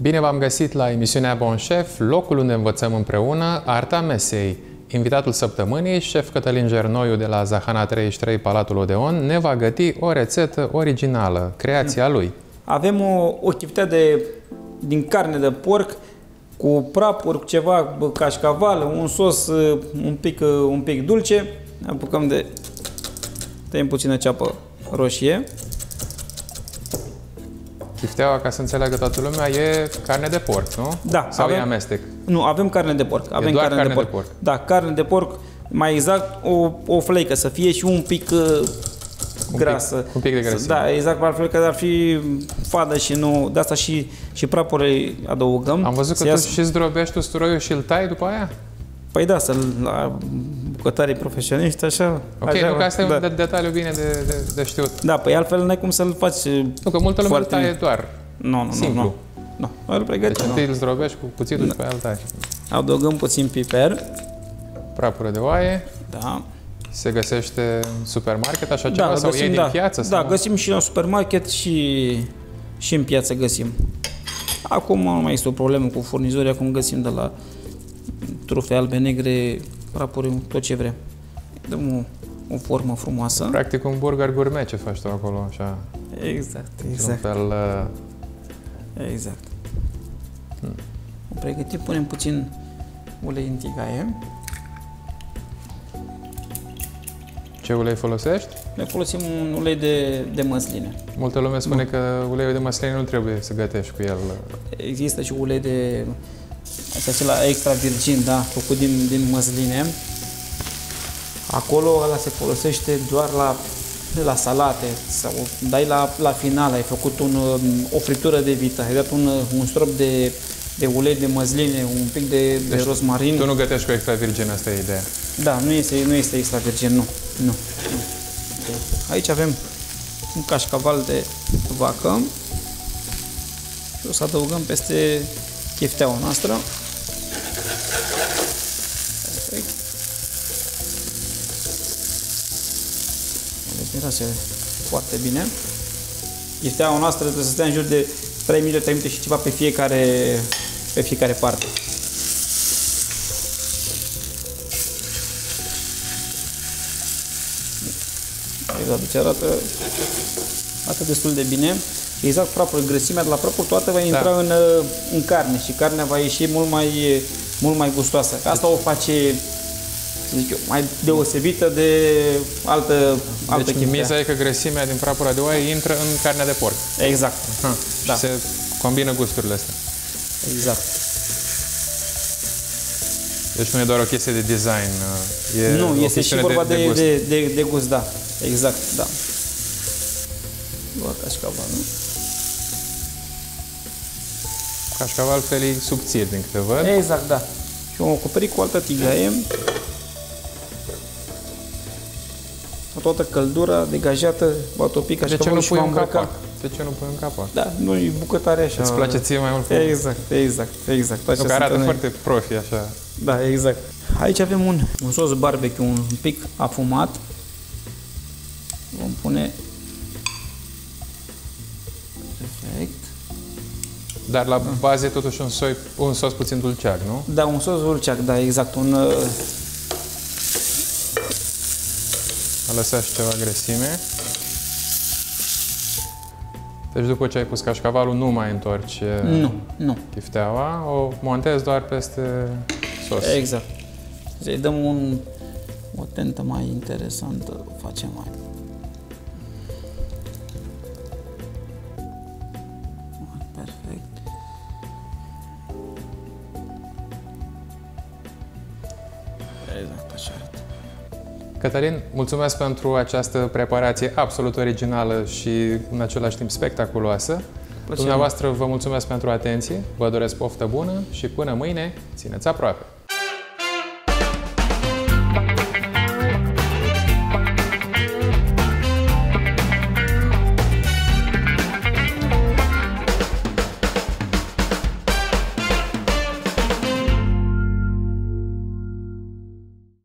Bine v-am găsit la emisiunea Bon Chef, locul unde învățăm împreună arta mesei. Invitatul săptămânii, șef Cătălin Gernoiu de la Zahana 33 Palatul Odeon, ne va găti o rețetă originală, creația lui. Avem o, o chiftea de, din carne de porc cu prapuri, cu ceva cașcaval, un sos uh, un pic, uh, un pic dulce. Apucăm de tăiem puțină ceapă roșie. Chifteaua, ca să înțeleagă toată lumea, e carne de porc, nu? Da. Sau avem, e amestec? Nu, avem carne de porc. Avem doar carne, carne de, porc. de porc. Da, carne de porc, mai exact o, o fleică, să fie și un pic uh, grasă. un pic de grăsime. Da, exact, altfel că ar fi fadă și nu... De asta și, și prapuri adăugăm. Am văzut că Să tu iasă- și zdrobești usturoiul și îl tai după aia? Păi da, să la bucătarii profesioniști, așa... Ok, așa, nu că asta da. e un de- detaliu bine de, de, de știut. Da, păi altfel n-ai cum să-l faci... Nu, că multă lume Foarte- îl taie doar. Nu, nu, Simplu. nu, nu. Nu, îl Deci pregătim. întâi nu. îl zdrobești cu cuțitul Da. și pe aia îl tai. Adăugăm puțin piper. Prapură de oaie, Da. se găsește în supermarket așa Da, ceva îl sau iei din da. piață? Da, sau... găsim și la supermarket și, și în piață găsim. Acum nu mai este o problemă cu furnizorii, acum găsim de la trufe albe, negre, prapuri, tot ce vrem. Dăm o, o formă frumoasă. Practic un burger gourmet ce faci tu acolo, așa, Exact, exact. un exact, fel... Uh, exact. O pregătim, punem puțin ulei în tigaie. ce ulei folosești? Ne folosim un ulei de, de măsline. Multă lume spune că uleiul de măsline nu trebuie să gătești cu el. Există și ulei de asta acela extra virgin, da, făcut din, din măsline. Acolo ăla se folosește doar la, la salate sau dai la, la final, ai făcut un, um, o friptură de vită, ai dat un, un strop de, de ulei de măsline, un pic de, de Deci rozmarin. Tu nu gătești cu extra virgin, asta e ideea. Da, nu este, nu este extra virgin, nu. nu. nu. Aici avem un cașcaval de vacă și o să adăugăm peste chifteaua noastră. Perfect. Deci miroase foarte bine. Chifteaua noastră trebuie să stea în jur de 3 minute, 3 minute și ceva pe fiecare, pe fiecare parte. Exact, deci arată, arată destul de bine. Exact prapul, grăsimea de la prapul toată va intra Da. în, uh, în carne și carnea va ieși mult mai, mult mai gustoasă. Asta o face, să zic eu, mai deosebită de altă, altă Deci chiftea. miza e că grăsimea din prapura de oaie intră în carnea de porc. Exact, Ha, Da. Și se combină gusturile astea. exact. Deci nu e doar o chestie de design. E nu, o este și chestiune vorba de, de, gust. de, de, de gust, da. Exact, da. Doar cașcaval, nu? Cașcaval felii subțiri, din câte văd. Exact, da. Și o acoperi cu altă tigaie. Toată căldura degajată va topi de ce cașcavalul nu și pui va un îmbrăca. capac? De ce nu pui un capac? Da, nu e bucătare așa. Îți place ție mai mult? foc? Exact, exact, exact. Așa Nu, că arată sunt noi. foarte profi, așa. Da, exact. Aici avem un, un sos barbecue un pic afumat. Vom pune... Dar la bază e totuși un, soi, un sos puțin dulceag, nu? Da, un sos dulceac, da, exact. Un, uh, A lăsat și ceva grăsime. Deci după ce ai pus cașcavalul, nu mai întorci e, nu, nu. chifteaua, o montezi doar peste sos. Exact. Să-i dăm un, o tentă mai interesantă, o facem mai. Exact așa arată. Cătălin, mulțumesc pentru această preparație absolut originală și în același timp spectaculoasă. Dumneavoastră vă mulțumesc pentru atenție, vă doresc poftă bună și până mâine, țineți aproape!